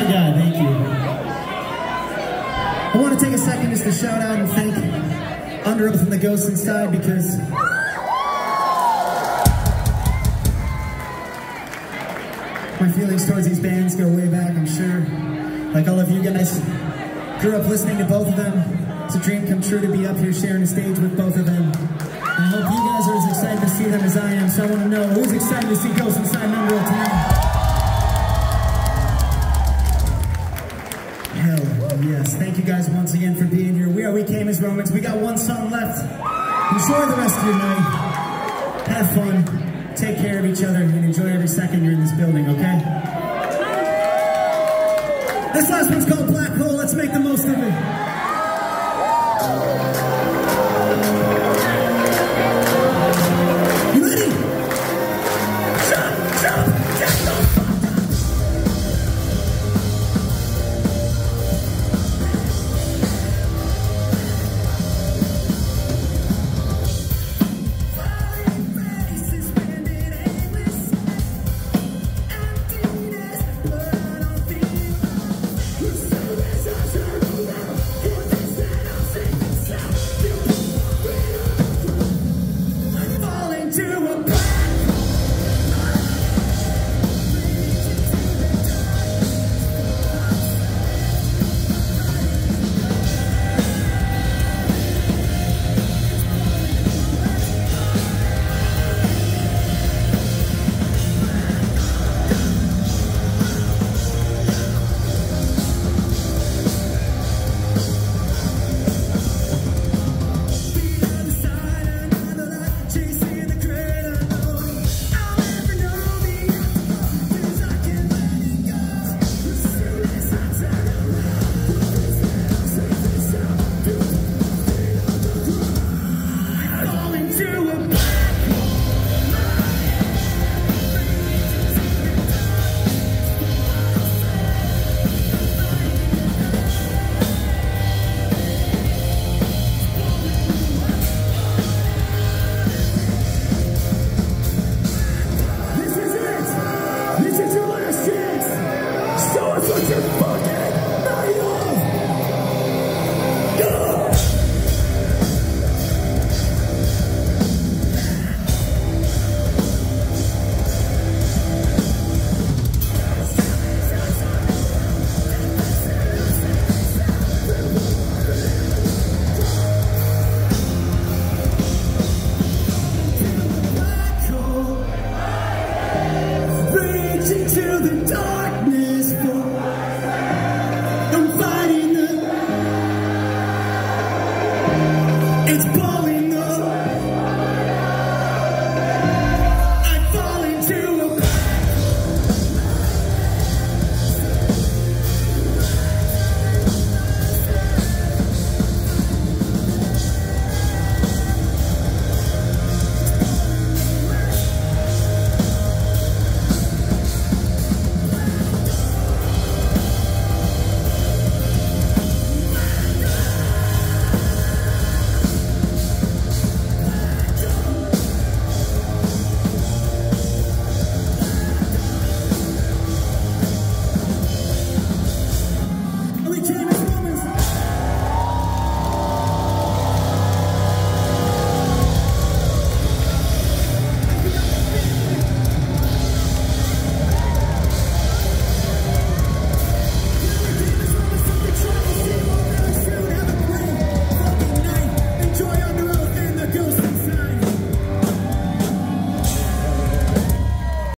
Smart guy, thank you. I want to take a second just to shout out and thank Underoath and the Ghosts Inside because my feelings towards these bands go way back, I'm sure. Like all of you guys, grew up listening to both of them. It's a dream come true to be up here sharing a stage with both of them. And I hope you guys are as excited to see them as I am, so I want to know who's excited to see Ghosts Inside Number tonight? Hell yes. Thank you guys once again for being here. We are We Came as Romans. We got one song left. Enjoy the rest of your night. Have fun. Take care of each other and enjoy every second you're in this building, okay? This last one's called Black Hole.